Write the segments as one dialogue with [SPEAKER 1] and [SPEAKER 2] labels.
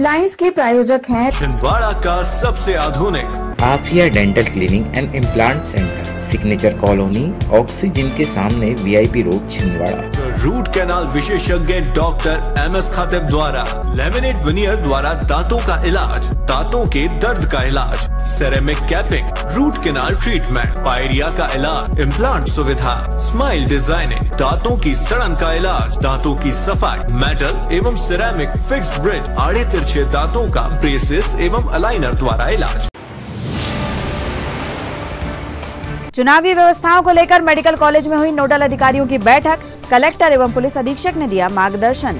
[SPEAKER 1] Headlines के प्रायोजक हैं।
[SPEAKER 2] छिंदवाड़ा का सबसे आधुनिक।
[SPEAKER 3] Afia dental clinic and implant centre. Signature colony, oxygen के सामने VIP road Chhindwara.
[SPEAKER 2] Root canal विशेषज्ञ डॉक्टर एम एस खातिब द्वारा, लेमिनेट विनियर द्वारा दांतों का इलाज, दांतों के दर्द का इलाज ceramic capping root canal treatment pyorrhoea का इलाज इम्प्लांट सुविधा स्माइल डिज़ाइनिंग दांतों की सड़न का इलाज, दांतों की सफ़ाई मेटल एवं सिरेमिक फिक्स्ड ब्रिज आड़े तिरछे दांतों का ब्रेसेस एवं अलाइनर द्वारा इलाज।
[SPEAKER 1] चुनावी व्यवस्थाओं को लेकर मेडिकल कॉलेज में हुई नोडल अधिकारियों की बैठक। कलेक्टर एवं पुलिस अधीक्षक ने दिया मार्गदर्शन।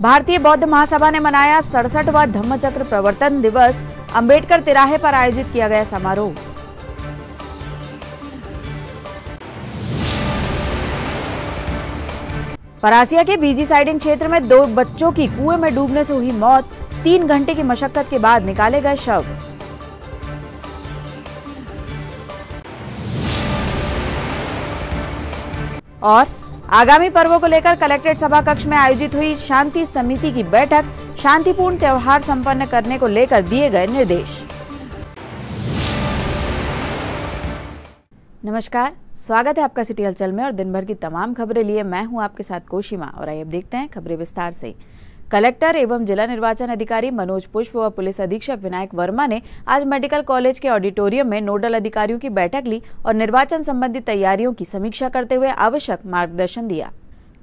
[SPEAKER 1] भारतीय बौद्ध महासभा ने मनाया सड़सठवा धम्मचक्र प्रवर्तन दिवस। अंबेडकर तिराहे पर आयोजित किया गया समारोह। परासिया के बीजी साइडिंग क्षेत्र में दो बच्चों की कुएँ में डूबने से हुई मौत। तीन घंटे की मशक्कत के बाद निकाले गए शव। और आगामी पर्वों को लेकर कलेक्ट्रेट सभा कक्ष में आयोजित हुई शांति समिति की बैठक, शांतिपूर्ण त्यौहार संपन्न करने को लेकर दिए गए निर्देश। नमस्कार। स्वागत है आपका सिटी हलचल में और दिन भर की तमाम खबरें लिए मैं हूँ आपके साथ कोशिमा और आइए अब देखते हैं खबरें विस्तार से। कलेक्टर एवं जिला निर्वाचन अधिकारी मनोज पुष्प व पुलिस अधीक्षक विनायक वर्मा ने आज मेडिकल कॉलेज के ऑडिटोरियम में नोडल अधिकारियों की बैठक ली और निर्वाचन संबंधी तैयारियों की समीक्षा करते हुए आवश्यक मार्गदर्शन दिया।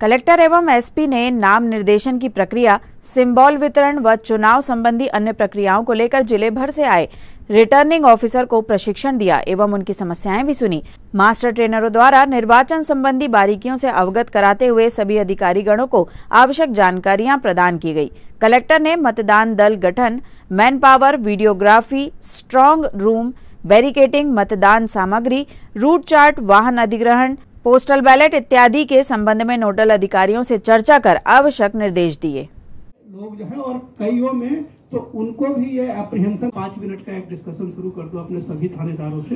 [SPEAKER 1] कलेक्टर एवं एसपी ने नाम निर्देशन की प्रक्रिया, सिंबल वितरण व चुनाव संबंधी अन्य प्रक्रियाओं को लेकर ज़िले भर से आए। रिटर्निंग ऑफिसर को प्रशिक्षण दिया एवं उनकी समस्याएँ भी सुनी। मास्टर ट्रेनरों द्वारा निर्वाचन संबंधी बारीकियों से अवगत कराते हुए सभी अधिकारी गणों को आवश्यक जानकारियाँ प्रदान की गई। कलेक्टर ने मतदान दल गठन man power videography strong room barricading मतदान सामग्री रूट चार्ट वाहन अधिग्रहण पोस्टल बैलेट इत्यादि के संबंध में नोडल अधिकारियों से चर्चा कर आवश्यक निर्देश दिए।
[SPEAKER 4] लोग जो है और कईयों में तो उनको भी ये अप्रीहेंशन पाँच मिनट का एक डिस्कशन शुरू कर दो अपने सभी थानेदारों से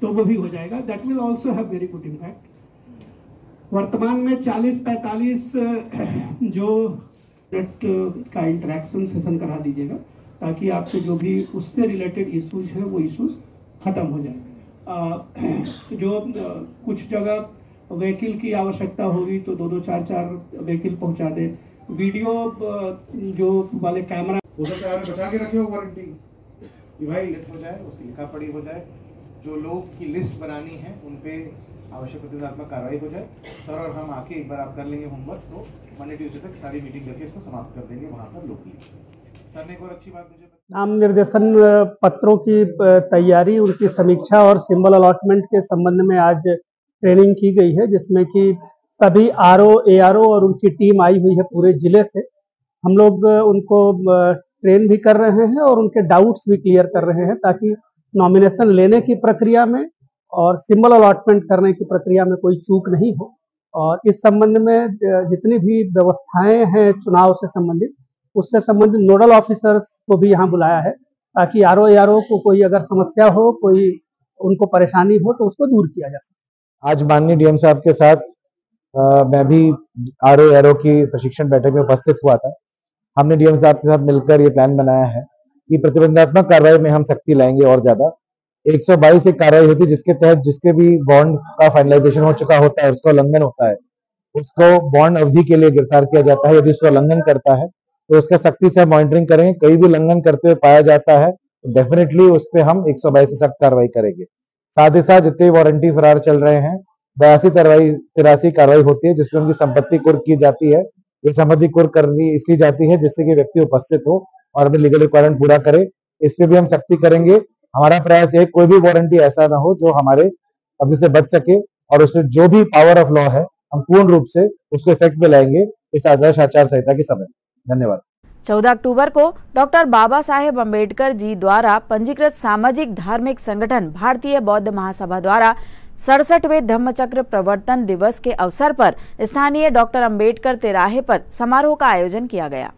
[SPEAKER 4] तो वो भी हो जाएगा। That will also have very good impact वर्तमान में 40-45 जो नेट का इंटरेक्शन सेशन करा दीजिएगा, ताकि आपके जो भी उससे रिलेटेड इश्यूज़ है, वो इश्यूज़ खत्म हो जाए। जो कुछ जगह व्हीकिल की आवश्यकता होगी तो दो दो चार चार व्हीकिल पहुँचा दे। वीडियो जो वाले कैमरा
[SPEAKER 5] हो सकता है बचा के रखे हो वारंटी कि भाई हो जाए उसकी लिखा पढ़ी हो जाए। जो लोग की लिस्ट बनानी है उन पे आवश्यक प्रतिबंधात्मक कार्रवाई हो जाए। सर और हम आके एक बार आप कर लेंगे होमवर्क तो मंडे ट्यूजडे तक सारी मीटिंग करके इसको समाप्त कर देंगे वहाँ पर लोकली। सर ने एक और अच्छी बात मुझे
[SPEAKER 4] नाम निर्देशन पत्रों की तैयारी उनकी समीक्षा और सिंबल अलॉटमेंट के संबंध में आज ट्रेनिंग की गई है, जिसमें कि सभी R O A R O और उनकी टीम आई हुई है पूरे ज़िले से। हम लोग उनको ट्रेन भी कर रहे हैं और उनके डाउट्स भी क्लियर कर रहे हैं, ताकि नॉमिनेशन लेने की प्रक्रिया में और सिंबल अलॉटमेंट करने की प्रक्रिया में कोई चूक नहीं हो। और इस संबंध में जितनी भी व्यवस्थाएँ हैं चुनाव से संबंधित, उससे संबंधित नोडल ऑफिसर्स को भी यहाँ बुलाया है, ताकि आर ओ को कोई अगर समस्या हो, कोई उनको परेशानी हो तो उसको दूर किया जा सके।
[SPEAKER 6] आज माननीय डीएम साहब के साथ आ, मैं भी आर ओ की प्रशिक्षण बैठक में उपस्थित हुआ था। हमने डीएम साहब के साथ मिलकर ये प्लान बनाया है कि प्रतिबंधात्मक कार्रवाई में हम सख्ती लाएँगे और ज़्यादा। 122 एक कार्रवाई होती है जिसके तहत जिसके भी बॉन्ड का फाइनलाइजेशन हो चुका होता है उसका उल्लंघन होता है उसको बॉन्ड अवधि के लिए गिरफ़्तार किया जाता है। यदि उसका उल्लंघन करता है तो उसका सख्ती से मॉनिटरिंग करेंगे। कहीं भी उल्लंघन करते हुए पाया जाता है तो डेफिनेटली उस पर हम एक सौ बाईस से सख्त कार्रवाई करेंगे। साथ ही साथ जितने वारंटी फरार चल रहे हैं, बयासी तिरासी कार्रवाई होती है, जिसमें उनकी संपत्ति कुर्क की जाती है। ये संबंधी कुर करनी इसलिए जाती है जिससे कि व्यक्ति उपस्थित हो और अपने लीगल रिक्वायरमेंट पूरा करे। इस पर भी हम सख्ती करेंगे। हमारा प्रयास है कोई भी वारंटी ऐसा ना हो जो हमारे कब्जे से बच सके और उसमें जो भी पावर ऑफ़ लॉ है, हम पूर्ण रूप से उसको इफ़ेक्ट में लाएँगे इस आदर्श आचार संहिता के समय। धन्यवाद।
[SPEAKER 1] चौदह अक्टूबर को डॉक्टर बाबा साहेब अंबेडकर जी द्वारा पंजीकृत सामाजिक धार्मिक संगठन भारतीय बौद्ध महासभा द्वारा सड़सठवें धम्मचक्र प्रवर्तन दिवस के अवसर पर स्थानीय डॉक्टर अंबेडकर तिराहे पर समारोह का आयोजन किया गया।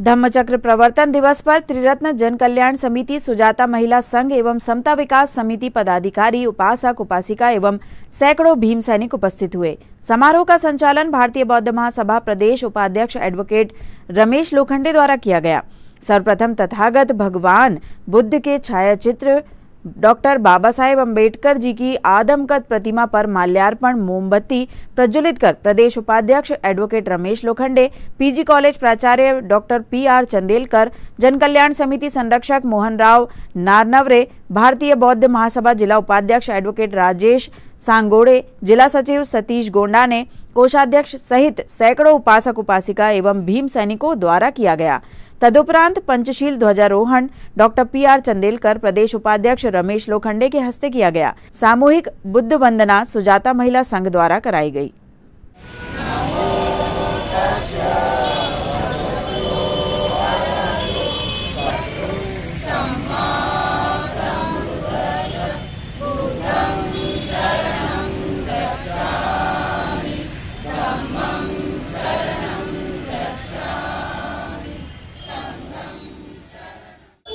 [SPEAKER 1] धम्मचक्र प्रवर्तन दिवस पर त्रिरत्न जन कल्याण समिति, सुजाता महिला संघ एवं समता विकास समिति पदाधिकारी, उपासक, उपासिका एवं सैकड़ों भीम सैनिक उपस्थित हुए। समारोह का संचालन भारतीय बौद्ध महासभा प्रदेश उपाध्यक्ष एडवोकेट रमेश लोखंडे द्वारा किया गया। सर्वप्रथम तथागत भगवान बुद्ध के छायाचित्र डॉक्टर बाबा साहेब अंबेडकर जी की आदमकद प्रतिमा पर माल्यार्पण, मोमबत्ती प्रज्वलित कर प्रदेश उपाध्यक्ष advocate Ramesh Lokhande, PG college प्राचार्य डॉक्टर पी आर चंदेलकर जन कल्याण समिति संरक्षक मोहन राव नारनवरे, भारतीय बौद्ध महासभा जिला उपाध्यक्ष एडवोकेट राजेश सांगोड़े, जिला सचिव सतीश गोंडा ने कोषाध्यक्ष सहित सैकड़ों उपासक उपासिका एवं भीम सैनिकों द्वारा किया गया। तदुपरांत पंचशील ध्वजारोहण डॉक्टर पी आर चंदेलकर, प्रदेश उपाध्यक्ष रमेश लोखंडे के हस्ते किया गया। सामूहिक बुद्ध वंदना सुजाता महिला संघ द्वारा कराई गई।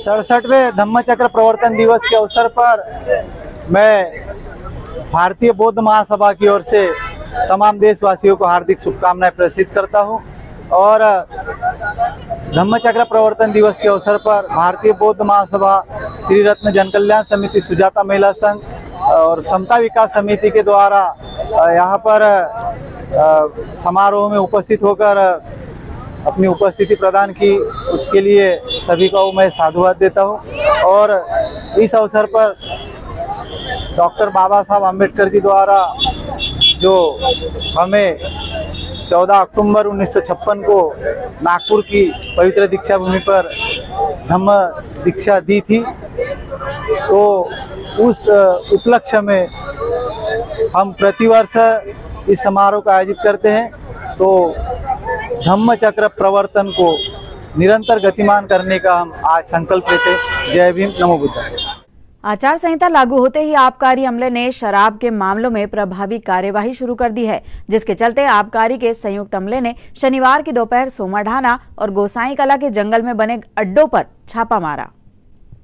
[SPEAKER 7] सड़सठवें धम्मचक्र प्रवर्तन दिवस के अवसर पर मैं भारतीय बौद्ध महासभा की ओर से तमाम देशवासियों को हार्दिक शुभकामनाएँ प्रेषित करता हूँ और धम्मचक्र प्रवर्तन दिवस के अवसर पर भारतीय बौद्ध महासभा त्रिरत्न जन कल्याण समिति सुजाता महिला संघ और समता विकास समिति के द्वारा यहाँ पर समारोह में उपस्थित होकर अपनी उपस्थिति प्रदान की, उसके लिए सभी को मैं साधुवाद देता हूँ। और इस अवसर पर डॉक्टर बाबा साहब अंबेडकर जी द्वारा जो हमें 14 अक्टूबर 1956 को नागपुर की पवित्र दीक्षा भूमि पर धम्म दीक्षा दी थी तो उस, उपलक्ष्य में हम प्रतिवर्ष इस समारोह का आयोजित करते हैं। तो धम्म चक्र प्रवर्तन को निरंतर गतिमान करने का हम आज संकल्प लेते जय भीम, नमो बुद्ध।
[SPEAKER 1] आचार संहिता लागू होते ही आबकारी अमले ने शराब के मामलों में प्रभावी कार्यवाही शुरू कर दी है, जिसके चलते आबकारी के संयुक्त अमले ने शनिवार की दोपहर सोमाढाना और गोसाई कला के जंगल में बने अड्डों पर छापा मारा।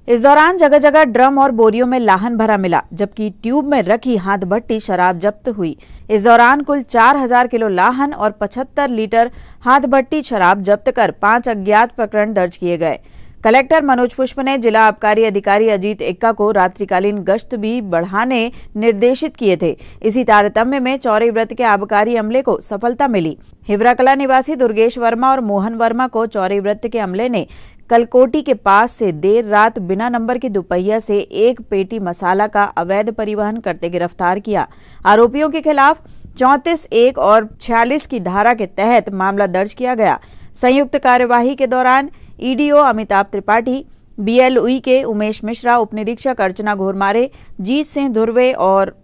[SPEAKER 1] इस दौरान जगह जगह ड्रम और बोरियों में लाहन भरा मिला, जबकि ट्यूब में रखी हाथ भट्टी शराब जब्त हुई। इस दौरान कुल 4000 किलो लाहन और 75 लीटर हाथ भट्टी शराब जब्त कर पाँच अज्ञात प्रकरण दर्ज किए गए। कलेक्टर मनोज पुष्प ने जिला आबकारी अधिकारी अजीत एक्का को रात्रिकालीन गश्त भी बढ़ाने निर्देशित किए थे। इसी तारतम्य में चौरी व्रत के आबकारी अमले को सफलता मिली। हिवराकला निवासी दुर्गेश वर्मा और मोहन वर्मा को चौरी व्रत के अमले ने कलकोटी के पास से देर रात बिना नंबर के दुपहिया से एक पेटी मसाला का अवैध परिवहन करते गिरफ़्तार किया। आरोपियों के खिलाफ चौंतीस एक और छियालीस की धारा के तहत मामला दर्ज किया गया। संयुक्त कार्यवाही के दौरान ईडीओ अमिताभ त्रिपाठी, बीएलई के उमेश मिश्रा उप निरीक्षक अर्चना घोरमारे, जीत सिंह धुर्वे और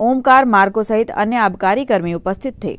[SPEAKER 1] ओमकार मार्को सहित अन्य आबकारी कर्मी उपस्थित थे।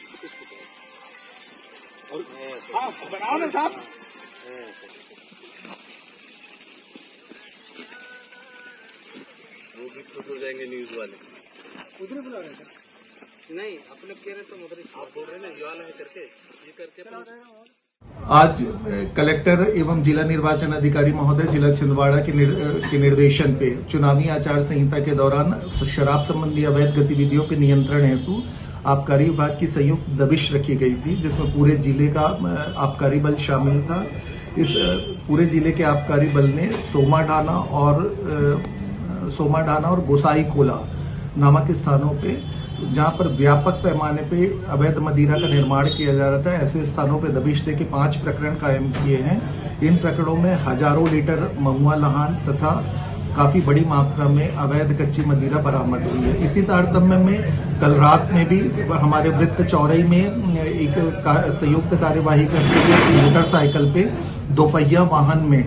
[SPEAKER 8] नहीं अपने कह रहे तो मतलब आप बोल रहे ना ये वाला है करके ये करके
[SPEAKER 9] आज कलेक्टर एवं जिला निर्वाचन अधिकारी महोदय जिला छिंदवाड़ा के, निर, के निर्देशन पे चुनावी आचार संहिता के दौरान शराब संबंधी अवैध गतिविधियों के नियंत्रण हेतु आबकारी विभाग की संयुक्त दबिश रखी गई थी, जिसमें पूरे ज़िले का आबकारी बल शामिल था। इस पूरे ज़िले के आबकारी बल ने सोमाढाना और सोमाढाना और गोसाई कोला नामक स्थानों पे, जहाँ पर व्यापक पैमाने पे अवैध मदिरा का निर्माण किया जा रहा था। ऐसे स्थानों पे दबिश दे के पाँच प्रकरण कायम किए हैं। इन प्रकरणों में हज़ारों लीटर महुआ लहान तथा काफ़ी बड़ी मात्रा में अवैध कच्ची मदिरा बरामद हुई है। इसी तारतम्य में कल रात में भी हमारे वृत्त चौरई में, एक संयुक्त कार्यवाही करते हुए मोटरसाइकिल पे दोपहिया वाहन में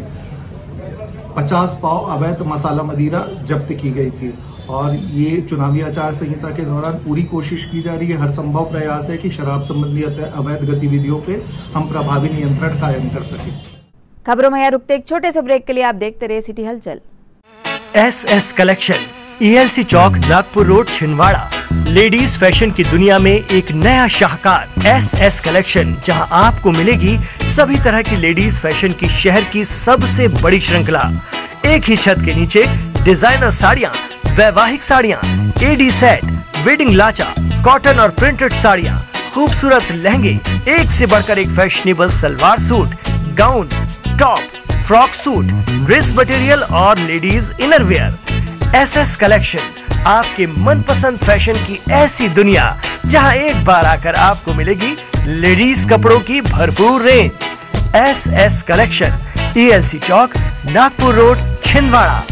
[SPEAKER 9] 50 पाव अवैध मसाला मदिरा जब्त की गई थी। और ये चुनावी आचार संहिता के दौरान पूरी कोशिश की जा रही है। हर संभव प्रयास है कि शराब संबंधी अवैध गतिविधियों पे हम प्रभावी नियंत्रण कायम कर सके।
[SPEAKER 1] खबरों में यहाँ रुकते एक छोटे से ब्रेक के लिए आप देखते रहे सिटी हलचल।
[SPEAKER 8] एस एस कलेक्शन ईएलसी चौक Nagpur road Chhindwara ladies fashion की दुनिया में एक नया शाहकार एस एस कलेक्शन जहाँ आपको मिलेगी सभी तरह की लेडीज़ फ़ैशन की शहर की सबसे बड़ी श्रृंखला। एक ही छत के नीचे डिज़ाइनर साड़ियाँ, वैवाहिक साड़ियाँ एडी सेट वेडिंग लाचा कॉटन और प्रिंटेड साड़ियाँ, खूबसूरत लहंगे, एक से बढ़कर एक fashionable salwar suit gown top, frock suit, dress material और ladies innerwear. S S collection, आपके मनपसंद फ़ैशन की ऐसी दुनिया, जहाँ एक बार आकर आपको मिलेगी लेडीज़ कपड़ों की भरपूर range S S collection TLC चौक, Nagpur road, Chhindwara.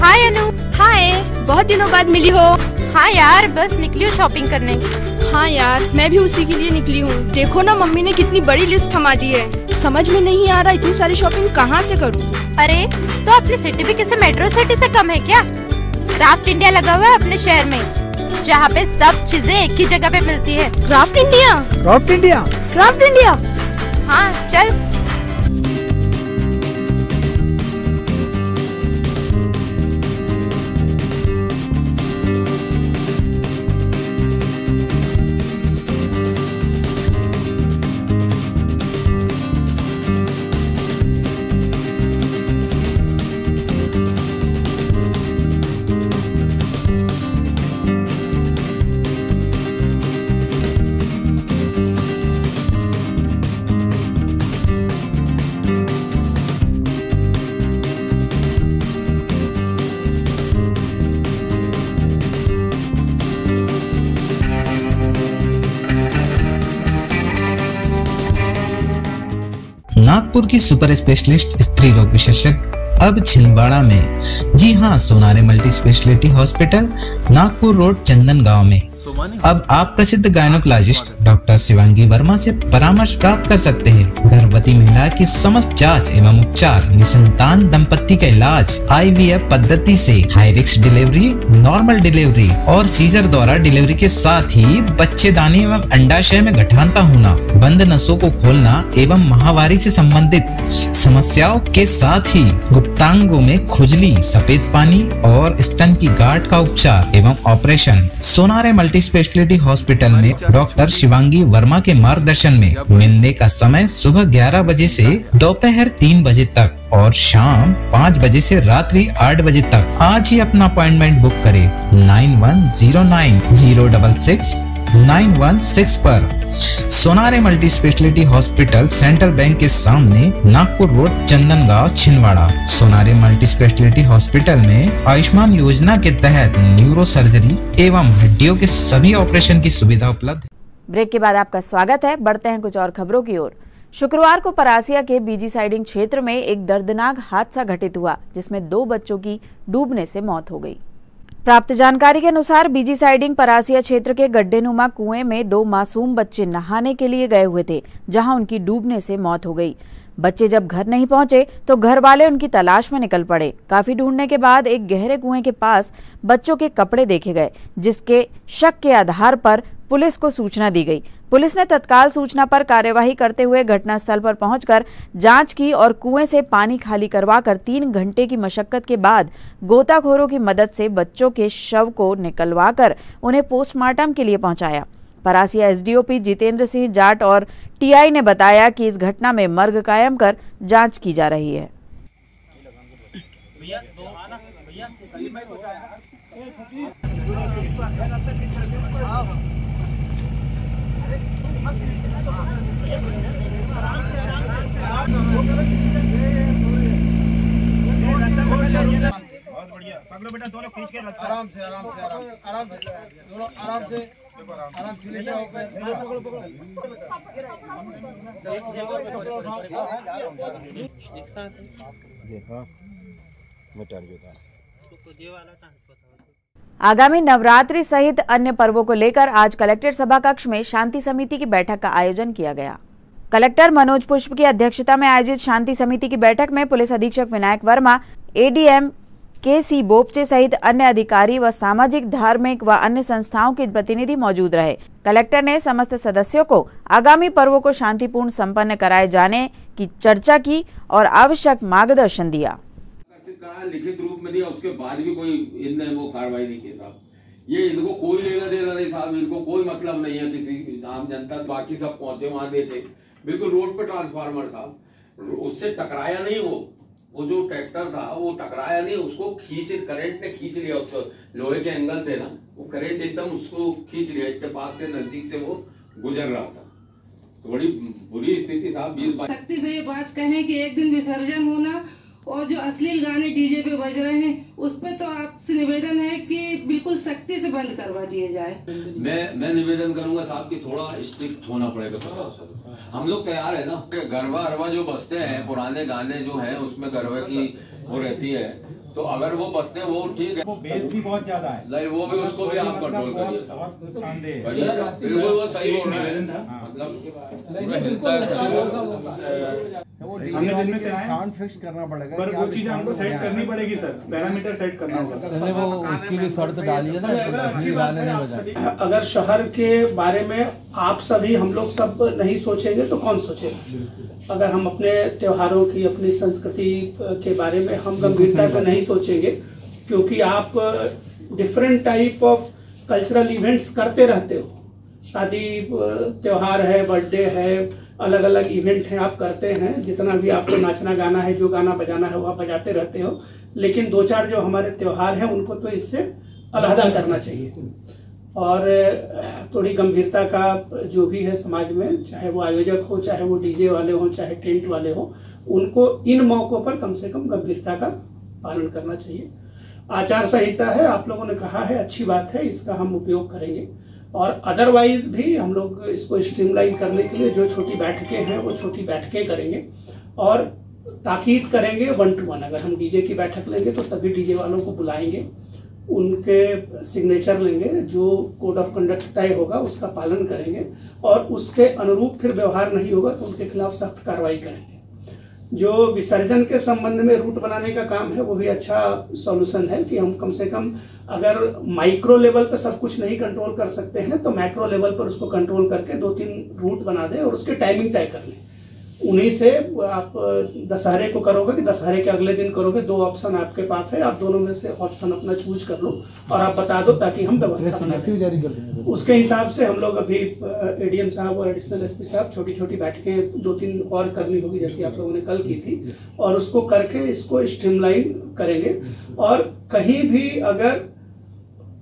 [SPEAKER 10] Hi Anu, hi, बहुत दिनों बाद मिली हो। हाँ यार, बस निकली हो शॉपिंग करने।
[SPEAKER 11] हाँ यार मैं भी उसी के लिए निकली हूँ। देखो ना मम्मी ने कितनी बड़ी लिस्ट थमा दी है। समझ में नहीं आ रहा इतनी सारी शॉपिंग कहाँ से करूँ?
[SPEAKER 10] अरे तो अपनी सिटी भी किसी मेट्रो सिटी से कम है क्या? क्राफ्ट इंडिया लगा हुआ है अपने शहर में जहाँ पे सब चीज़ें एक ही जगह पे मिलती है।
[SPEAKER 11] Craft India
[SPEAKER 7] craft India
[SPEAKER 11] craft India
[SPEAKER 10] हाँ चल।
[SPEAKER 3] नागपुर की सुपर स्पेशलिस्ट स्त्री रोग विशेषज्ञ अब छिंदवाड़ा में। जी हाँ Sonare multi speciality hospital Nagpur road Chandan Gaon में अब आप प्रसिद्ध गायनोकोलॉजिस्ट डॉक्टर शिवांगी वर्मा से परामर्श प्राप्त कर सकते हैं। गर्भवती महिला की समस्त जाँच एवं उपचार, निसंतान दंपत्ति का इलाज आईवीएफ पद्धति से high risk delivery, normal delivery और सीजर द्वारा डिलीवरी के साथ ही बच्चे दाने एवं अंडाशय में गठान का होना, बंद नसों को खोलना एवं महावारी से संबंधित समस्याओं के साथ ही गुप्तांगों में खुजली, सफ़ेद पानी और स्तन की गांठ का उपचार एवं operation. Sonare multi speciality hospital में डॉक्टर शिवांगी वर्मा के मार्गदर्शन में मिलने का समय सुबह 11 बजे से दोपहर तीन बजे तक और शाम पाँच बजे से रात्रि आठ बजे तक। आज ही अपना अपॉइंटमेंट बुक करें। Nine one zero nine zero double six nine one six पर। Sonare multi speciality hospital central bank के सामने Nagpur road Chandan Gaon Chhindwara. Sonare multi speciality hospital में आयुष्मान योजना के तहत न्यूरो सर्जरी एवं हड्डियों के सभी ऑपरेशन की सुविधा उपलब्ध
[SPEAKER 1] ब्रेक के बाद आपका स्वागत है। बढ़ते हैं कुछ और खबरों की ओर। शुक्रवार को परासिया के बीजी साइडिंग क्षेत्र में एक दर्दनाक हादसा घटित हुआ, जिसमें दो बच्चों की डूबने से मौत हो गई। प्राप्त जानकारी के अनुसार, बीजी साइडिंग परासिया क्षेत्र के गड्ढेनुमा कुएँ में दो मासूम बच्चे नहाने के लिए गए हुए थे, जहाँ उनकी डूबने से मौत हो गई। बच्चे जब घर नहीं पहुँचे तो घर वाले उनकी तलाश में निकल पड़े। काफ़ी ढूँढने के बाद एक गहरे कुएँ के पास बच्चों के कपड़े देखे गए, जिसके शक के आधार पर पुलिस को सूचना दी गई। पुलिस ने तत्काल सूचना पर कार्यवाही करते हुए घटनास्थल पर पहुंचकर जाँच की और कुएँ से पानी खाली करवाकर तीन घंटे की मशक्कत के बाद गोताखोरों की मदद से बच्चों के शव को निकलवाकर उन्हें पोस्टमार्टम के लिए पहुँचाया। परासिया एसडीओपी जितेंद्र सिंह जाट और टीआई ने बताया कि इस घटना में मर्ग कायम कर जाँच की जा रही है। आगामी नवरात्रि सहित अन्य पर्वों को लेकर आज कलेक्ट्रेट सभा कक्ष में शांति समिति की बैठक का आयोजन किया गया। कलेक्टर मनोज पुष्प की अध्यक्षता में आयोजित शांति समिति की बैठक में पुलिस अधीक्षक विनायक वर्मा एडीएम के सी बोपचे सहित अन्य अधिकारी व सामाजिक, धार्मिक व अन्य संस्थाओं के प्रतिनिधि मौजूद रहे। कलेक्टर ने समस्त सदस्यों को आगामी पर्वों को शांतिपूर्ण संपन्न कराए जाने की चर्चा की और आवश्यक मार्गदर्शन दिया।
[SPEAKER 12] लिखित रूप में दिया, उसके बाद भी कोई इनने वो कार्रवाई नहीं की साहब ये इनको कोई लेना देना नहीं साहब इनको कोई मतलब नहीं है, किसी आम जनता बाकी सब पहुँचे, वहाँ देखे। बिल्कुल रोड पे ट्रांसफार्मर था। उससे टकराया नहीं वो। वो जो ट्रैक्टर था, वो टकराया नहीं, उसको खींच करंट ने खींच लिया उसको। लोहे के एंगल थे ना, वो करंट एकदम उसको खींच लिया, इतने पास से नज़दीक से वो गुजर रहा था। तो बड़ी बुरी स्थिति साहब, बीस
[SPEAKER 13] सख्ती से ये बात कहें कि एक दिन विसर्जन होना और जो अश्लील गाने डीजे पे बज रहे हैं, उस पर तो आपसे निवेदन है कि बिल्कुल सख्ती से बंद करवा दिए जाए।
[SPEAKER 12] मैं मैं निवेदन करूँगा साहब कि थोड़ा स्ट्रिक्ट होना पड़ेगा। प्रशासन हम लोग तैयार है ना। गरबा अरबा जो बसते हैं, पुराने गाने जो हैं, उसमें गरबा की वो रहती है। तो अगर वो बचते वो ठीक है।
[SPEAKER 5] वो बेस भी बहुत ज़्यादा है।
[SPEAKER 12] नहीं वो भी उसको भी आप कंट्रोल करिए
[SPEAKER 5] बहुत नुकसानदेह
[SPEAKER 12] बिल्कुल वो सही बोल रहे हैं।
[SPEAKER 5] मतलब
[SPEAKER 14] साउंड फिक्स करना पड़ेगा
[SPEAKER 5] पर वो चीज़ें हमको सेट करनी पड़ेगी सर। पैरामीटर सेट करना होगा।
[SPEAKER 15] पहले वो उसकी भी शर्त डालिए ना लक्ष्मी गाने नहीं
[SPEAKER 16] अगर शहर के बारे में आप सभी हम लोग सब नहीं सोचेंगे तो कौन सोचेगा? अगर हम अपने त्योहारों की अपनी संस्कृति के बारे में हम गंभीरता से नहीं सोचेंगे क्योंकि आप different type of cultural events करते रहते हो। शादी त्योहार है बर्थडे है अलग अलग इवेंट हैं आप करते हैं जितना भी आपको नाचना गाना है जो गाना बजाना है वो आप बजाते रहते हो। लेकिन दो चार जो हमारे त्योहार हैं उनको तो इससे अलहदा करना चाहिए। और थोड़ी गंभीरता का जो भी है समाज में, चाहे वो आयोजक हो, चाहे वो डीजे वाले हो, चाहे टेंट वाले हो, उनको इन मौकों पर कम से कम गंभीरता का पालन करना चाहिए। आचार संहिता है, आप लोगों ने कहा है, अच्छी बात है, इसका हम उपयोग करेंगे। और अदरवाइज़ भी हम लोग इसको स्ट्रीमलाइन करने के लिए जो छोटी बैठकें हैं, वो छोटी बैठकें करेंगे। और ताकीद करेंगे वन टू वन अगर हम डीजे की बैठक लेंगे तो सभी डीजे वालों को बुलाएँगे। उनके सिग्नेचर लेंगे, जो कोड ऑफ़ कंडक्ट तय होगा, उसका पालन करेंगे और उसके अनुरूप फिर व्यवहार नहीं होगा तो उनके खिलाफ सख्त कार्रवाई करेंगे। जो विसर्जन के संबंध में रूट बनाने का काम है, वो भी अच्छा सॉल्यूशन है कि हम कम से कम अगर माइक्रो लेवल पर सब कुछ नहीं कंट्रोल कर सकते हैं तो मैक्रो लेवल पर उसको कंट्रोल करके दो तीन रूट बना दें और उसके टाइमिंग तय कर लें। उन्हीं से आप दशहरे को करोगे कि दशहरे के अगले दिन करोगे दो ऑप्शन आपके पास है आप दोनों में से ऑप्शन अपना चूज़ कर लो और आप बता दो ताकि हम व्यवस्था बना
[SPEAKER 14] जारी कर
[SPEAKER 16] उसके हिसाब से हम लोग अभी एडीएम साहब और एडिशनल एसपी साहब छोटी छोटी बैठकें दो तीन और करनी होगी जैसे आप लोगों ने कल की थी। और उसको करके इसको स्ट्रीमलाइन करेंगे। और कहीं भी अगर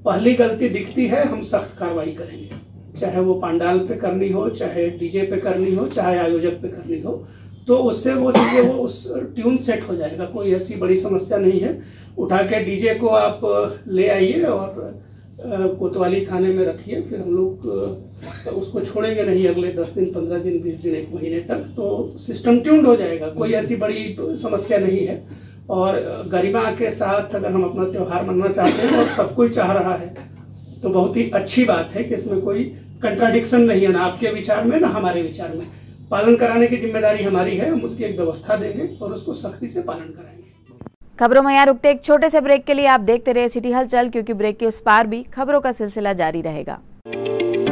[SPEAKER 16] पहली गलती दिखती है हम सख्त कार्रवाई करेंगे। चाहे वो पंडाल पे करनी हो, चाहे डीजे पे करनी हो, चाहे आयोजक पे करनी हो तो उससे वो चीज़ें, वो उस ट्यून सेट हो जाएगा। कोई ऐसी बड़ी समस्या नहीं है। उठा के डीजे को आप ले आइए और कोतवाली थाने में रखिए, फिर हम लोग उसको छोड़ेंगे नहीं अगले दस दिन, पंद्रह दिन, बीस दिन, एक महीने तक तो सिस्टम ट्यून्ड हो जाएगा। कोई ऐसी बड़ी समस्या नहीं है। और गरिमा के साथ अगर हम अपना त्योहार मनाना चाहते हैं और सब कोई चाह रहा है तो बहुत ही अच्छी बात है कि इसमें कोई कंट्राडिक्शन नहीं है ना आपके विचार में ना हमारे विचार में। पालन कराने की ज़िम्मेदारी हमारी है हम उसकी एक व्यवस्था देंगे और उसको सख्ती से पालन कराएँगे।
[SPEAKER 1] खबरों में यहाँ रुकते एक छोटे से ब्रेक के लिए आप देखते रहे सिटी हलचल क्योंकि ब्रेक के उस पार भी खबरों का सिलसिला जारी रहेगा।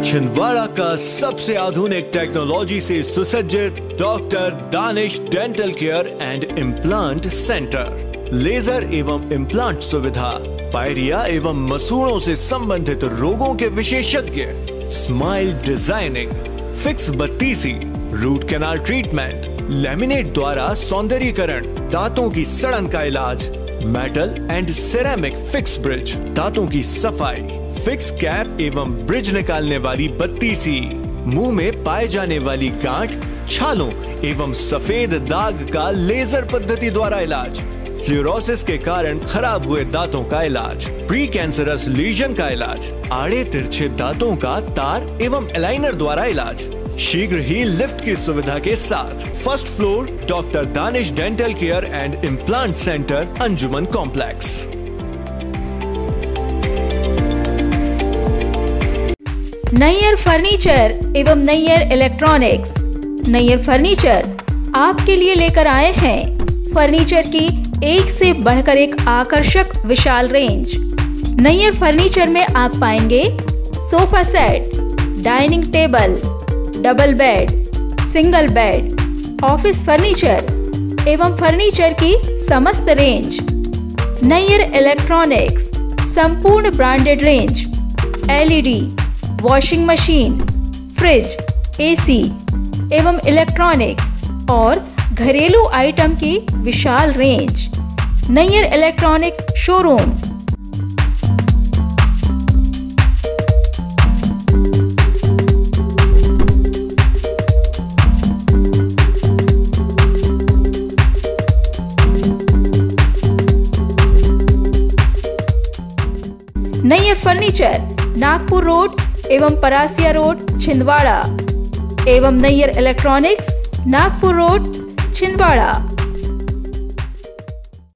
[SPEAKER 2] छिंदवाड़ा का सबसे आधुनिक टेक्नोलॉजी से सुसज्जित doctor Danish dental care and implant centre. Laser एवं इम्प्लांट सुविधा पायरिया एवं मसूड़ों से संबंधित रोगों के विशेषज्ञ स्माइल डिज़ाइनिंग, फिक्स बत्तीसी, रूट कैनाल ट्रीटमेंट, लेमिनेट द्वारा सौंदर्यकरण, दांतों की सड़न का इलाज, metal and ceramic fix bridge, दांतों की सफ़ाई, फिक्स कैप एवं ब्रिज निकालने वाली बत्तीसी, मुँह में पाए जाने वाली गांठ, छालों एवं सफ़ेद दाग का लेजर पद्धति द्वारा इलाज। फ्लोरोसिस के कारण खराब हुए दांतों का इलाज प्री कैंसरस लीजन का इलाज, आड़े तिरछे दांतों का तार एवं एलाइनर द्वारा इलाज। शीघ्र ही लिफ्ट की सुविधा के साथ first floor doctor Danish dental care and implant centre, Anjuman complex.
[SPEAKER 17] Nayyar furniture एवं नैयर इलेक्ट्रॉनिक्स। नैयर फर्नीचर आपके लिए लेकर आए हैं। फर्नीचर की एक से बढ़कर एक आकर्षक, विशाल रेंज नैयर फर्नीचर में आप पाएँगे sofa set, dining table double bed single bed office furniture एवं फर्नीचर की समस्त रेंज नैयर इलेक्ट्रॉनिक्स संपूर्ण branded range LED washing machine fridge AC एवं इलेक्ट्रॉनिक्स और घरेलू आइटम की विशाल range. Nayyar electronics showroom. Nayyar furniture, Nagpur road एवं परासिया रोड, छिंदवाड़ा। एवं नैयर इलेक्ट्रॉनिक्स, नागपुर रोड छिंदवाड़ा।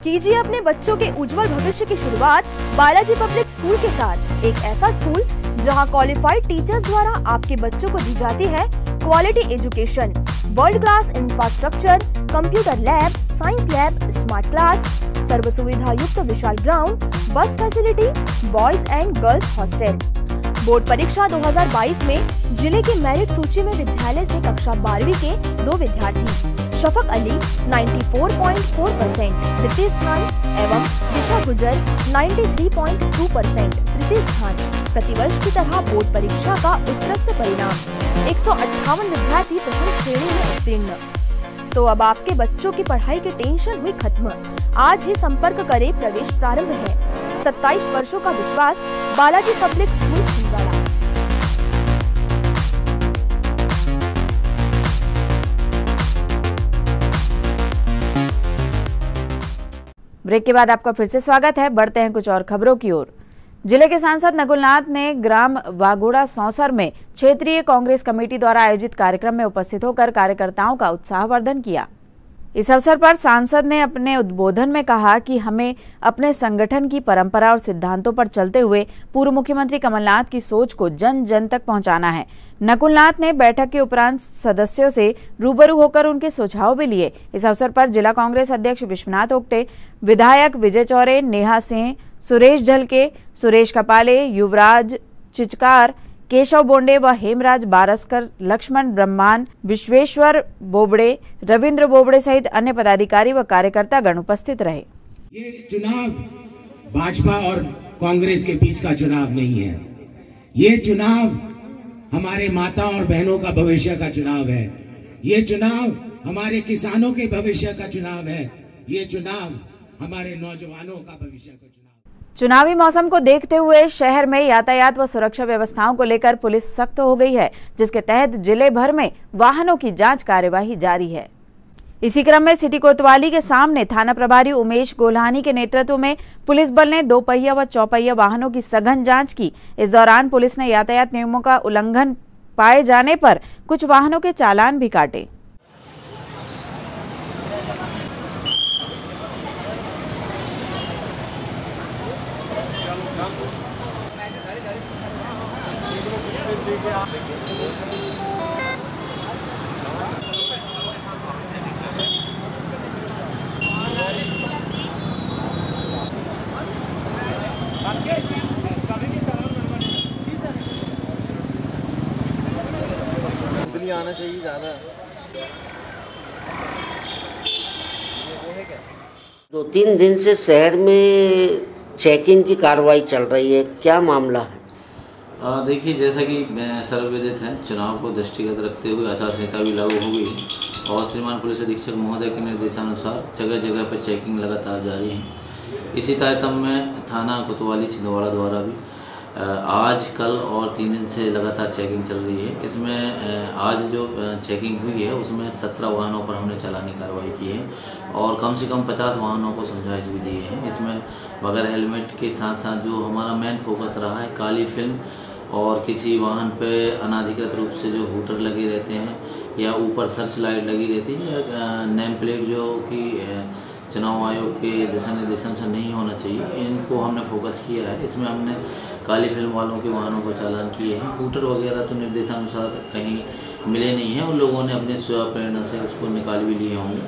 [SPEAKER 18] कीजिए अपने बच्चों के उज्जवल भविष्य की शुरुआत बालाजी पब्लिक स्कूल के साथ। एक ऐसा स्कूल जहाँ क्वालिफाइड टीचर्स द्वारा आपके बच्चों को दी जाती है quality education world class infrastructure computer lab science lab smart class सर्व सुविधा युक्त विशाल ground bus facility boys and girls hostel board परीक्षा 2022 में ज़िले की मेरिट सूची में विद्यालय से कक्षा बारहवीं के दो विद्यार्थी। शफक अली 94.4 परसेंट द्वितीय स्थान एवं दिशा गुजर 93.2 परसेंट तृतीय स्थान प्रतिवर्ष की तरह बोर्ड परीक्षा का उत्कृष्ट परिणाम, एक सौ अट्ठावन विद्यार्थी प्रथम श्रेणी में उत्तीर्ण। तो अब आपके बच्चों की पढ़ाई की टेंशन हुई खत्म। आज ही संपर्क करें, प्रवेश प्रारंभ है। 27 वर्षों का विश्वास, बालाजी पब्लिक स्कूल
[SPEAKER 1] ब्रेक के बाद आपका फिर से स्वागत है। बढ़ते हैं कुछ और खबरों की ओर। ज़िले के सांसद नकुलनाथ ने ग्राम वागोड़ा सौसर में क्षेत्रीय कांग्रेस कमेटी द्वारा आयोजित कार्यक्रम में उपस्थित होकर कार्यकर्ताओं का उत्साहवर्धन किया। इस अवसर पर सांसद ने अपने उद्बोधन में कहा कि हमें अपने संगठन की परंपरा और सिद्धांतों पर चलते हुए पूर्व मुख्यमंत्री कमलनाथ की सोच को जन जन तक पहुंचाना है। नकुलनाथ ने बैठक के उपरांत सदस्यों से रूबरू होकर उनके सुझाव भी लिए। इस अवसर पर जिला कांग्रेस अध्यक्ष विश्वनाथ ओक्टे विधायक विजय चौरे, नेहा सिंह, सुरेश झलके, सुरेश कपाले, युवराज चिचकार केशव बोंडे व हेमराज बारसकर, लक्ष्मण ब्रह्मान, विश्वेश्वर बोबड़े, रविंद्र बोबड़े सहित अन्य पदाधिकारी व कार्यकर्ता गण उपस्थित रहे।
[SPEAKER 19] ये चुनाव भाजपा और कांग्रेस के बीच का चुनाव नहीं है। ये चुनाव हमारे माता और बहनों का भविष्य का चुनाव है। ये चुनाव हमारे किसानों के भविष्य का चुनाव है। ये चुनाव हमारे नौजवानों का भविष्य का चुनाव
[SPEAKER 1] मौसम को देखते हुए शहर में यातायात व सुरक्षा व्यवस्थाओं को लेकर पुलिस सख्त हो गई है, जिसके तहत ज़िले भर में वाहनों की जाँच कार्यवाही जारी है। इसी क्रम में सिटी कोतवाली के सामने थाना प्रभारी उमेश गोल्हानी के नेतृत्व में पुलिस बल ने दो पहिया व चौपहिया वाहनों की सघन जाँच की। इस दौरान पुलिस ने यातायात नियमों का उल्लंघन पाए जाने पर कुछ वाहनों के चालान भी काटे
[SPEAKER 14] इतनी
[SPEAKER 20] दो तीन दिन से शहर में चेकिंग की कार्रवाई चल रही है। क्या मामला है? देखिए जैसा कि सर्वविदित है चुनाव को दृष्टिगत रखते हुए आचार संहिता भी लागू हो गई है और श्रीमान पुलिस अधीक्षक महोदय के निर्देशानुसार जगह जगह पर चेकिंग लगातार जारी है। इसी तारतम्य में थाना कोतवाली छिंदवाड़ा द्वारा भी आज, कल और तीन दिन से लगातार चेकिंग चल रही है। इसमें आज जो चेकिंग हुई है, उसमें सत्रह वाहनों पर हमने चलानी कार्रवाई की है और कम से कम पचास वाहनों को समझाइश भी दी है। इसमें बगैर हेलमेट के साथ साथ जो हमारा मेन फोकस रहा है, काली फ़िल्म और किसी वाहन पे अनाधिकृत रूप से जो हूटर लगे रहते हैं या ऊपर सर्च लाइट लगी रहती है, या नेम प्लेट जो कि चुनाव आयोग के दिशा निर्देशन से नहीं होना चाहिए, इनको हमने फोकस किया है। इसमें हमने काली फ़िल्म वालों के वाहनों को चालान किए हैं। हूटर वगैरह तो निर्देशानुसार कहीं मिले नहीं हैं। उन लोगों ने अपने स्व प्रेरणा से उसको निकाल भी लिए होंगे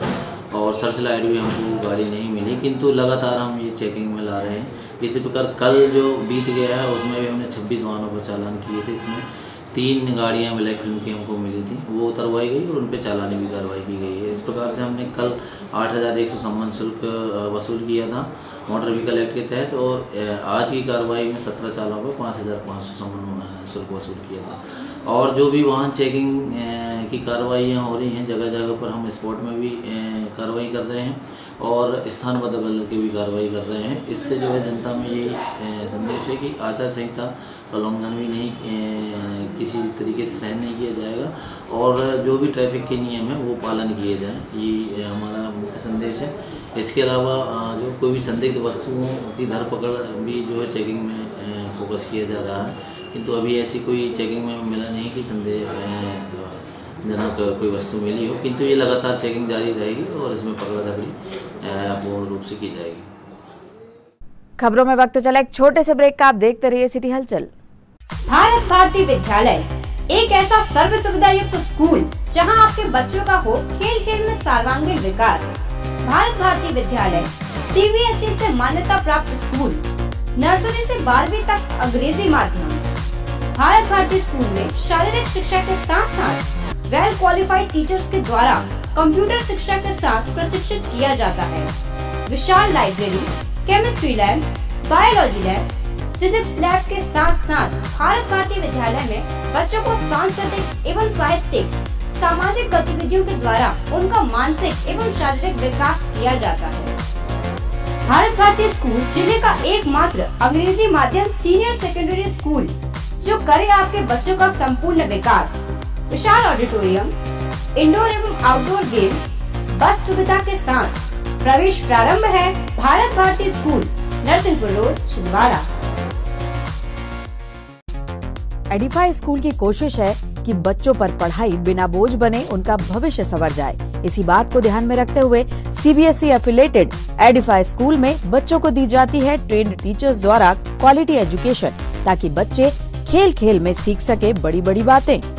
[SPEAKER 20] और सर्च लाइट भी हमको गाड़ी नहीं मिली। किंतु लगातार हम ये चेकिंग में ला रहे हैं। इसी प्रकार कल जो बीत गया है, उसमें भी हमने 26 वाहनों को चालान किए थे। इसमें तीन गाड़ियाँ ब्लैक फ़िल्म की हमको मिली थी। वो उतरवाई गई और उन पर चालानी भी कार्रवाई की गई है। इस प्रकार से हमने कल आठ हज़ार एक सौ सम्मान शुल्क वसूल किया था। मोटर व्हीकल एक्ट के तहत और आज की कार्रवाई में सत्रह चालों पर पाँच हज़ार पाँच सौ सम्मान अ, शुल्क वसूल किया था। और जो भी वाहन चेकिंग की कार्रवाइयाँ हो रही हैं जगह जगह पर हम स्पॉट में भी कार्रवाई कर रहे हैं और स्थान बदल के भी कार्रवाई कर रहे हैं। इससे जो है जनता में यही संदेश है कि आचार संहिता का उल्लंघन भी नहीं किसी तरीके से सहन नहीं किया जाएगा और जो भी ट्रैफ़िक के नियम है वो पालन किए जाएँ। ये हमारा मुख्य संदेश है। इसके अलावा जो कोई भी संदिग्ध वस्तुओं की धरपकड़ भी जो है चेकिंग में फोकस किया जा रहा है। किंतु अभी ऐसी कोई चेकिंग में मिला नहीं कि संदेह जनक कोई वस्तु मिली हो। किंतु ये लगातार चेकिंग जारी रहेगी और इसमें पकड़ा अ, पूर्ण रूप से की जाएगी।
[SPEAKER 1] खबरों में वक्त तो चला एक छोटे से ब्रेक का आप देखते रहिए सिटी हलचल।
[SPEAKER 21] भारत भारती विद्यालय एक ऐसा सर्व सुविधा युक्त स्कूल जहाँ आपके बच्चों का हो खेल खेल में सर्वांगीण विकास। भारत भारती विद्यालय सीबीएसई से मान्यता प्राप्त स्कूल, नर्सरी से बारहवीं तक अंग्रेज़ी माध्यम। भारत भारती स्कूल में शारीरिक शिक्षा के साथ साथ वेल क्वालिफाइड टीचर्स के द्वारा कंप्यूटर शिक्षा के साथ प्रशिक्षित किया जाता है। विशाल library, chemistry lab, biology lab, physics lab के साथ साथ भारत भारती विद्यालय में बच्चों को सांस्कृतिक एवं साहित्यिक सामाजिक गतिविधियों के द्वारा उनका मानसिक एवं शारीरिक विकास किया जाता है। भारत भारतीय स्कूल ज़िले का एकमात्र अंग्रेज़ी माध्यम सीनियर सेकेंडरी स्कूल, जो करे आपके बच्चों का संपूर्ण विकास, विशाल ऑडिटोरियम, इंडोर एवं आउटडोर गेम बस सुविधा के साथ प्रवेश प्रारंभ है Bharat Bharati school, Narsinghpur road, Chhindwara.
[SPEAKER 1] Edify school की कोशिश है कि बच्चों पर पढ़ाई बिना बोझ बने उनका भविष्य संवर जाए। इसी बात को ध्यान में रखते हुए सीबीएसई एफिलेटेड एडिफाई स्कूल में बच्चों को दी जाती है ट्रेंड टीचर्स द्वारा क्वालिटी एजुकेशन ताकि बच्चे खेल खेल में सीख सके बड़ी बड़ी बातें।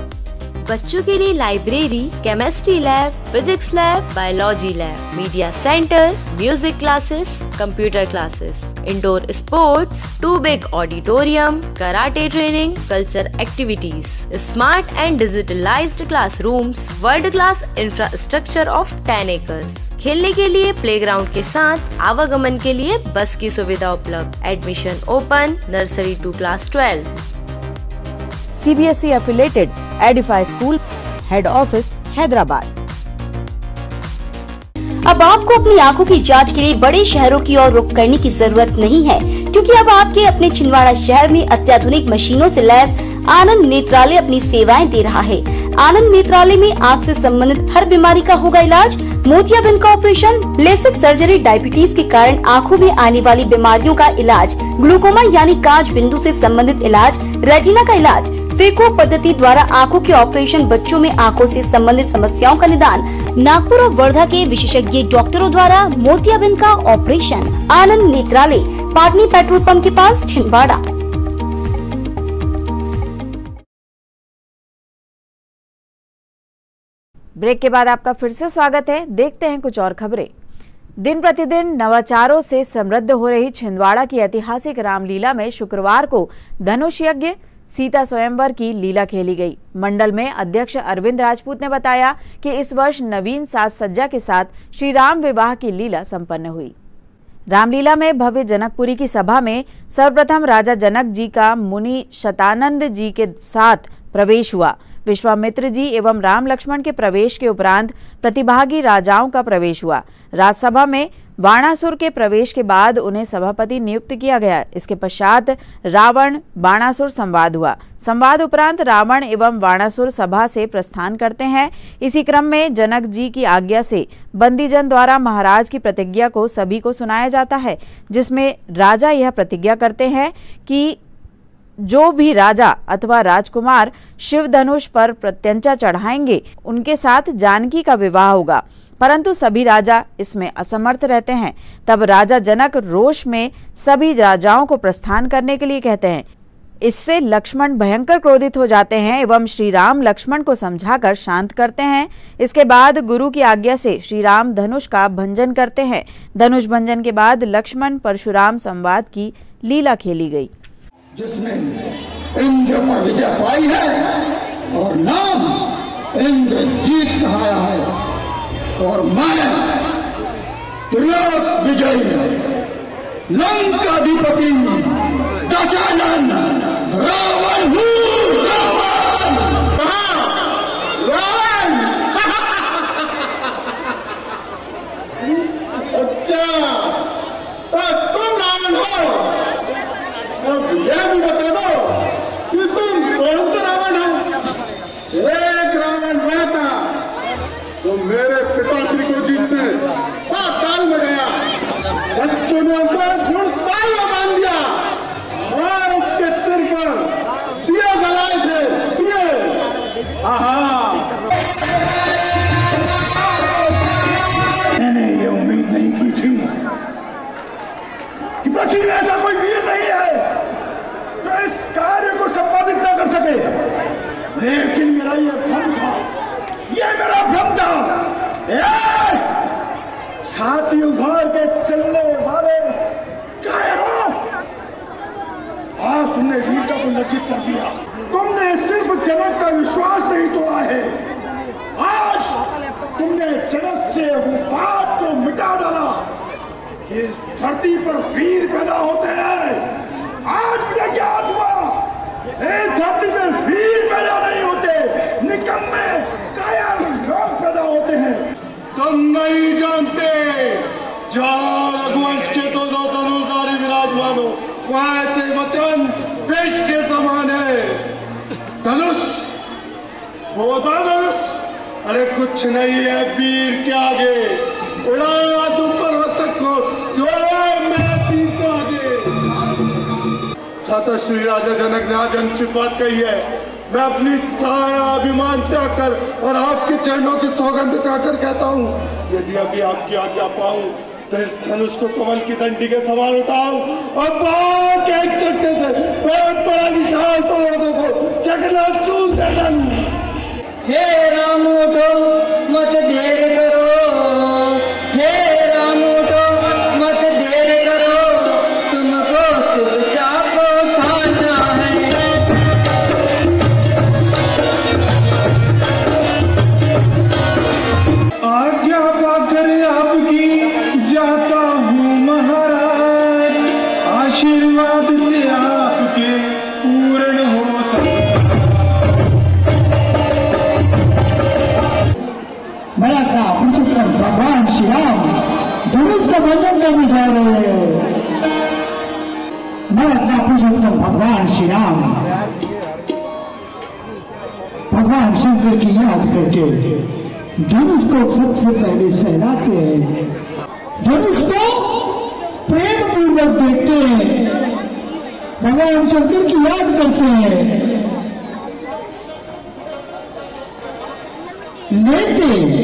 [SPEAKER 22] बच्चों के लिए library, chemistry lab, physics lab, biology lab, media centre, music classes, computer classes, indoor sports, two big auditorium, karate training, culture activities, smart and digitalised classrooms, world class infrastructure of ten acres. खेलने के लिए playground के साथ आवागमन के लिए बस की सुविधा उपलब्ध। Admission open, nursery to class twelve.
[SPEAKER 1] CBSE affiliated Edify school head office Hyderabad
[SPEAKER 23] अब आपको अपनी आँखों की जाँच के लिए बड़े शहरों की ओर रुख करने की ज़रूरत नहीं है, क्योंकि अब आपके अपने छिंदवाड़ा शहर में अत्याधुनिक मशीनों से लैस आनंद नेत्रालय अपनी सेवाएँ दे रहा है। आनंद नेत्रालय में आँख से संबंधित हर बीमारी का होगा इलाज, मोतियाबिंद का ऑपरेशन, लेसिक सर्जरी, डायबिटीज़ के कारण आँखों में आने वाली बीमारियों का इलाज, ग्लूकोमा यानी कांच बिंदु से संबंधित इलाज, रेटिना का इलाज फेको पद्धति द्वारा आँखों के ऑपरेशन बच्चों में आँखों से संबंधित समस्याओं का निदान, नागपुर और वर्धा के विशेषज्ञ डॉक्टरों द्वारा मोतियाबिंद का operation. Anand Netralaya, Patni petrol pump के पास, छिंदवाड़ा।
[SPEAKER 1] ब्रेक के बाद आपका फिर से स्वागत है। देखते हैं कुछ और खबरें। दिन प्रतिदिन नवाचारों से समृद्ध हो रही छिंदवाड़ा की ऐतिहासिक रामलीला में शुक्रवार को धनुष यज्ञ सीता स्वयंवर की लीला खेली गई। मंडल में अध्यक्ष अरविंद राजपूत ने बताया कि इस वर्ष नवीन साज सज्जा के साथ श्री राम विवाह की लीला संपन्न हुई। रामलीला में भव्य जनकपुरी की सभा में सर्वप्रथम राजा जनक जी का मुनि शतानंद जी के साथ प्रवेश हुआ। विश्वामित्र जी एवं राम लक्ष्मण के प्रवेश के उपरांत प्रतिभागी राजाओं का प्रवेश हुआ। राजसभा में बाणासुर के प्रवेश के बाद उन्हें सभापति नियुक्त किया गया। इसके पश्चात रावण बाणासुर संवाद हुआ। संवाद उपरांत रावण एवं बाणासुर सभा से प्रस्थान करते हैं। इसी क्रम में जनक जी की आज्ञा से बंदीजन द्वारा महाराज की प्रतिज्ञा को सभी को सुनाया जाता है, जिसमें राजा यह प्रतिज्ञा करते हैं कि जो भी राजा अथवा राजकुमार शिव धनुष पर प्रत्यंचा चढ़ाएँगे, उनके साथ जानकी का विवाह होगा। परंतु सभी राजा इसमें असमर्थ रहते हैं। तब राजा जनक रोष में सभी राजाओं को प्रस्थान करने के लिए कहते हैं। इससे लक्ष्मण भयंकर क्रोधित हो जाते हैं एवं श्री राम लक्ष्मण को समझाकर शांत करते हैं। इसके बाद गुरु की आज्ञा से श्री राम धनुष का भंजन करते हैं। धनुष भंजन के बाद लक्ष्मण परशुराम संवाद की लीला खेली गई।
[SPEAKER 24] जिसने इंद्र पर विजय पाई है और नाम कहाया है। और मैं त्रिलोक विजयी। लंकाधिपति। दशानन। रावण हूँ। कि ऐसा कोई वीर नहीं है जो इस कार्य को संपादित न कर सके। लेकिन मेरा ये भ्रम था। ये मेरा भ्रम था। छाती उघाड़ के चलने वाले आज तुमने वीरता को लज्जित कर दिया। तुमने सिर्फ़ जनक का विश्वास नहीं तोड़ा है। आज तुमने जनक से वो बात को मिटा डाला। इस धरती पर वीर पैदा होते हैं। आज मुझे ज्ञात हुआ इस धरती में वीर पैदा नहीं होते, निकम्मे काया लोग पैदा होते हैं। तुम नहीं जानते, जहाँ रघुवंश के तो दो धनुषधारी विराजमान हो, वहाँ ऐसे वचन विष के समान है। धनुष वो धनुष, अरे कुछ नहीं है वीर के आगे। उड़ाया तुम छात्र श्री राजा जनक ने आज अनुचित बात कही है। मैं अपनी सारा अभिमान त्याग कर और आपके चरणों की सौगंध खाकर कहता हूँ, यदि अभी आपकी आज्ञा पाऊँ तो इस धनुष को कमल की दंडी के समान उठाऊं और एक चक्के
[SPEAKER 25] करके धनुष को सबसे पहले सहलाते हैं। धनुष को प्रेम पूर्वक देखते हैं। भगवान शंकर की याद करते हैं। लेते उठाते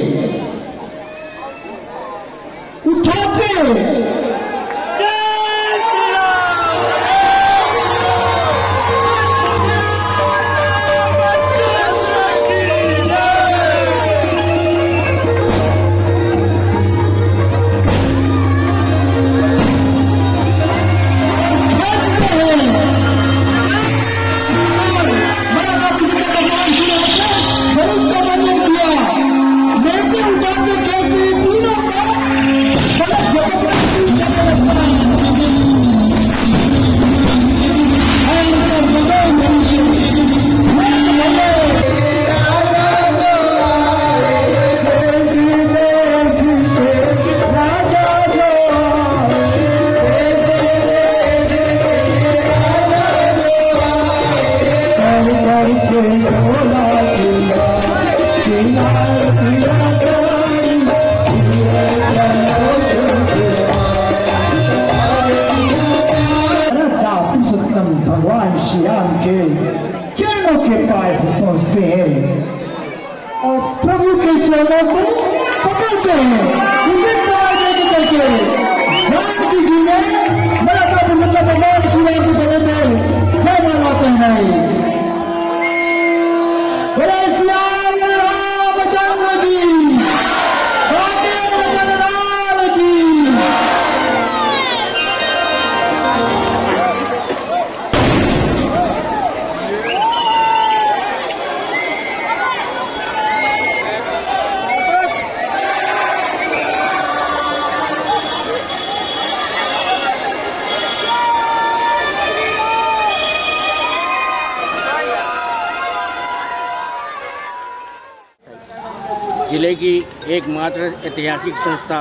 [SPEAKER 26] एकमात्र ऐतिहासिक संस्था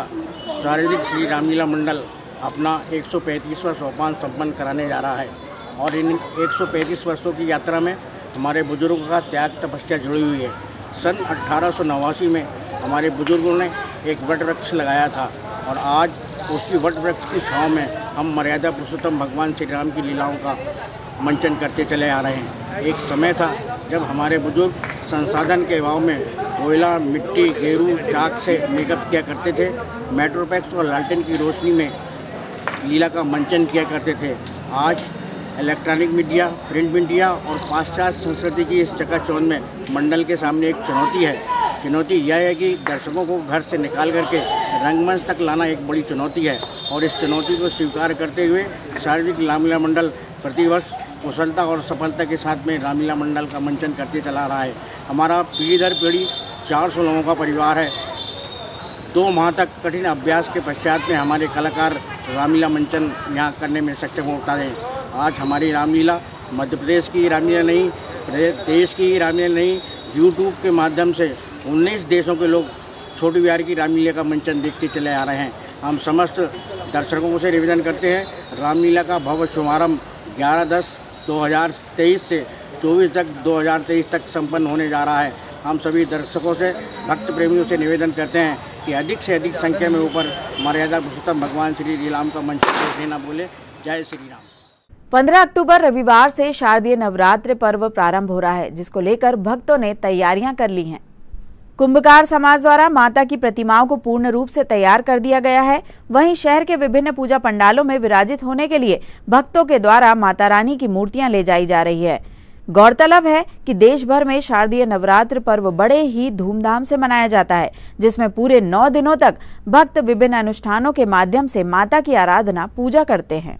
[SPEAKER 26] शारीरिक श्री रामलीला मंडल अपना एक 135वां सोपान संपन्न कराने जा रहा है। और इन 135 वर्षों की यात्रा में हमारे बुज़ुर्गों का त्याग तपस्या जुड़ी हुई है। सन अट्ठारह में हमारे बुज़ुर्गों ने एक वट वृक्ष लगाया था और आज उसी वट वृक्ष की छाँव में हम मर्यादा पुरुषोत्तम भगवान श्री राम की लीलाओं का मंचन करते चले आ रहे हैं। एक समय था जब हमारे बुज़ुर्ग संसाधन के अभाव में कोयला, मिट्टी गेरू चाक से मेकअप किया करते थे। मेट्रोपैक्स और लालटेन की रोशनी में लीला का मंचन किया करते थे। आज इलेक्ट्रॉनिक मीडिया, प्रिंट मीडिया और पाश्चात्य संस्कृति की इस चकाचौंध में मंडल के सामने एक चुनौती है। चुनौती यह है कि दर्शकों को घर से निकाल करके रंगमंच तक लाना एक बड़ी चुनौती है और इस चुनौती को स्वीकार करते हुए शारीरिक रामलीला मंडल प्रतिवर्ष कुशलता और सफलता के साथ में रामलीला मंडल का मंचन करते चला रहा है। हमारा पीढ़ी दर पीढ़ी चार सौ लोगों का परिवार है। दो माह तक कठिन अभ्यास के पश्चात में हमारे कलाकार रामलीला मंचन यहाँ करने में सक्षम होता है। आज हमारी रामलीला मध्य प्रदेश की रामलीला नहीं देश की रामलीला नहीं यूट्यूब के माध्यम से 19 देशों के लोग छोटी बिहार की रामलीला का मंचन देखते चले आ रहे हैं। हम समस्त दर्शकों से निवेदन करते हैं, रामलीला का भव्य शुभारंभ 11 दस 2023 से 24 तक 2023 तक संपन्न होने जा रहा है। हम सभी दर्शकों से भक्त प्रेमियों से निवेदन करते हैं कि अधिक से अधिक संख्या में ऊपर मर्यादा पुरुषोत्तम भगवान श्री राम का मंच देना बोले। जय श्री राम।
[SPEAKER 1] 15 अक्टूबर रविवार से शारदीय नवरात्र पर्व प्रारंभ हो रहा है, जिसको लेकर भक्तों ने तैयारियाँ कर ली हैं। कुंभकार समाज द्वारा माता की प्रतिमाओं को पूर्ण रूप से तैयार कर दिया गया है। वहीं शहर के विभिन्न पूजा पंडालों में विराजित होने के लिए भक्तों के द्वारा माता रानी की मूर्तियाँ ले जाई जा रही है। गौरतलब है कि देश भर में शारदीय नवरात्र पर्व बड़े ही धूमधाम से मनाया जाता है, जिसमें पूरे नौ दिनों तक भक्त विभिन्न अनुष्ठानों के माध्यम से माता की आराधना, पूजा करते हैं।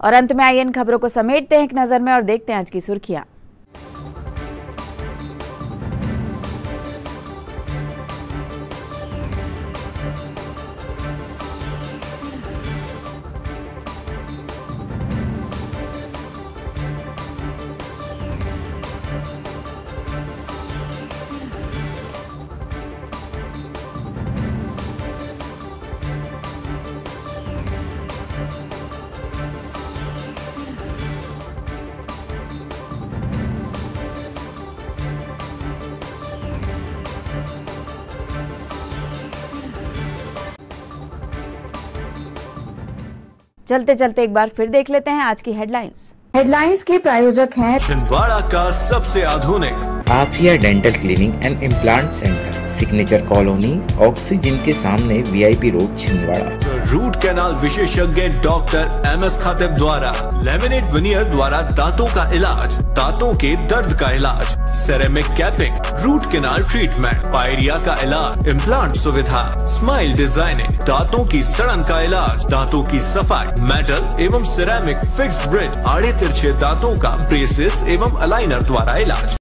[SPEAKER 1] और अंत में आइए इन खबरों को समेटते हैं एक नज़र में और देखते हैं आज की सुर्खियाँ। चलते चलते एक बार फिर देख लेते हैं आज की हेडलाइंस हेडलाइंस के प्रायोजक हैं।
[SPEAKER 2] छिंदवाड़ा का सबसे आधुनिक।
[SPEAKER 3] Afia dental clinic and implant centre signature colony oxygen के सामने VIP road Chhindwara.
[SPEAKER 2] Root canal विशेषज्ञ डॉक्टर एम एस खातिब द्वारा, लेमिनेट विनियर द्वारा दांतों का इलाज, दांतों के दर्द का इलाज ceramic capping root canal treatment pyorrhoea का इलाज इम्प्लांट सुविधा स्माइल डिज़ाइनिंग दांतों की सड़न का इलाज, दांतों की सफ़ाई मेटल एवं सिरेमिक फिक्स्ड ब्रिज आड़े तिरछे दांतों का ब्रेसेस एवं अलाइनर द्वारा इलाज।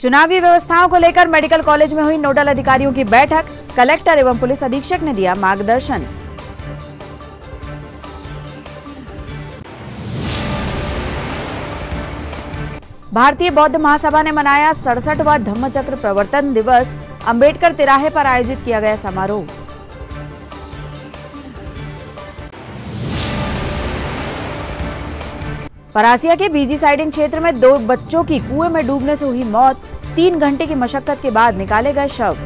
[SPEAKER 1] चुनावी व्यवस्थाओं को लेकर मेडिकल कॉलेज में हुई नोडल अधिकारियों की बैठक। कलेक्टर एवं पुलिस अधीक्षक ने दिया मार्गदर्शन। भारतीय बौद्ध महासभा ने मनाया सड़सठवा धम्मचक्र प्रवर्तन दिवस। अंबेडकर तिराहे पर आयोजित किया गया समारोह। परासिया के बीजी साइडिंग क्षेत्र में दो बच्चों की कुएँ में डूबने से हुई मौत। तीन घंटे की मशक्कत के बाद निकाले गए शव।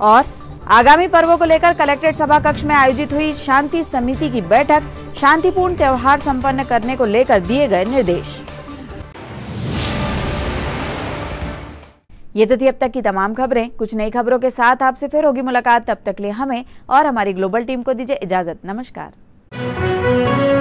[SPEAKER 1] और आगामी पर्वों को लेकर कलेक्ट्रेट सभा कक्ष में आयोजित हुई शांति समिति की बैठक, शांतिपूर्ण त्यौहार संपन्न करने को लेकर दिए गए निर्देश। ये तो थी अब तक की तमाम खबरें। कुछ नई खबरों के साथ आपसे फिर होगी मुलाकात। तब तक लिए हमें और हमारी ग्लोबल टीम को दीजिए इजाज़त। नमस्कार।